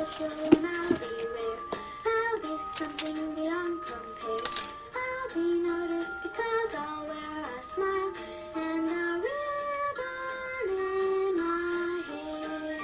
I'll be rare. I'll be something beyond compare. I'll be noticed because I'll wear a smile and a ribbon in my hair.